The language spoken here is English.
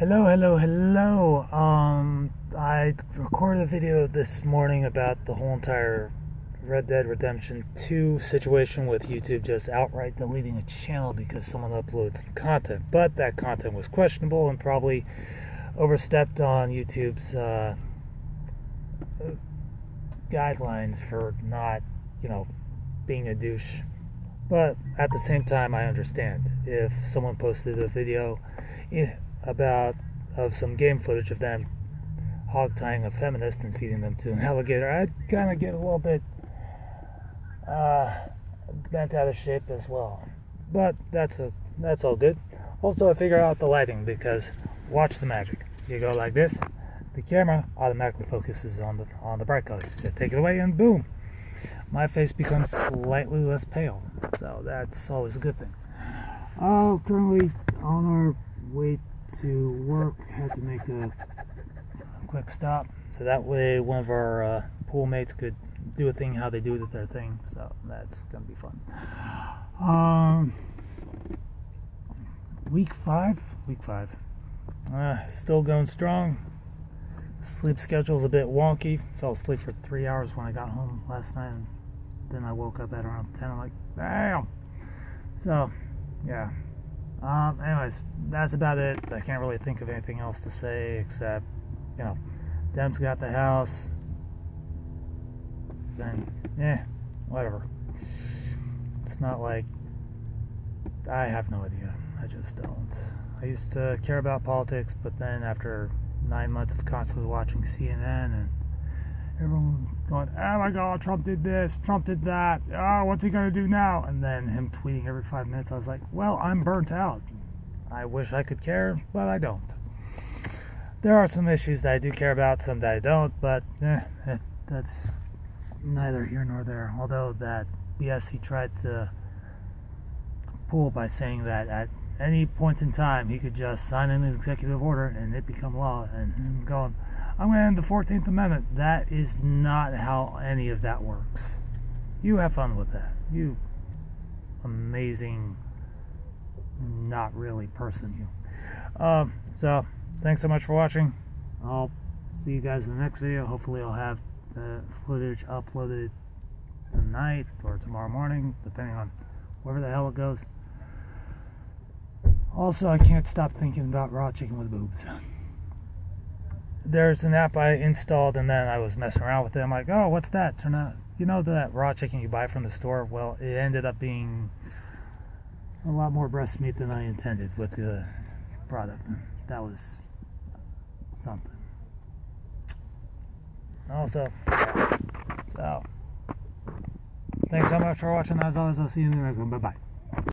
Hello, hello, hello. Um, I recorded a video this morning about the whole entire Red Dead Redemption 2 situation with YouTube just outright deleting a channel because someone uploaded some content. But that content was questionable and probably overstepped on YouTube's uh, guidelines for not, you know, being a douche. But at the same time, I understand. If someone posted a video about of some game footage of them hog tying a feminist and feeding them to an alligator, I'd kind of get a little bit uh, bent out of shape as well. But that's a that's all good. Also, I figured out the lighting because watch the magic. You go like this, the camera automatically focuses on the on the bright colors. You take it away, and boom, my face becomes slightly less pale. So that's always a good thing. Oh, currently on our way to work, had to make a quick stop. So that way one of our uh, pool mates could do a thing how they do their thing. So that's going to be fun. Um, week five? Week five. Uh, still going strong. Sleep schedule's a bit wonky. Fell asleep for three hours when I got home last night. And then I woke up at around 10. I'm like, damn. So, yeah, um, anyways, that's about it. I can't really think of anything else to say except, you know, Dem's got the house. Then, yeah, whatever. It's not like I have no idea. I just don't. I used to care about politics, but then after nine months of constantly watching CNN and everyone going, oh my god, Trump did this, Trump did that, oh, what's he gonna do now? And then him tweeting every five minutes, I was like, well, I'm burnt out. I wish I could care, but I don't. There are some issues that I do care about, some that I don't, but eh, that's neither here nor there. Although that BS he tried to pull by saying that at any point in time he could just sign an executive order and it become law, and going, I'm going to end the 14th Amendment. That is not how any of that works. You have fun with that. You amazing, not really person, you. Um, so, thanks so much for watching. I'll see you guys in the next video. Hopefully, I'll have the footage uploaded tonight or tomorrow morning, depending on wherever the hell it goes. Also, I can't stop thinking about raw chicken with boobs there's an app I installed and then I was messing around with it. I'm like, oh, what's that? Turn out, you know, that raw chicken you buy from the store. Well, it ended up being a lot more breast meat than I intended with the product. That was something. Also, so thanks so much for watching. As always, I'll see you in the next one. Bye bye.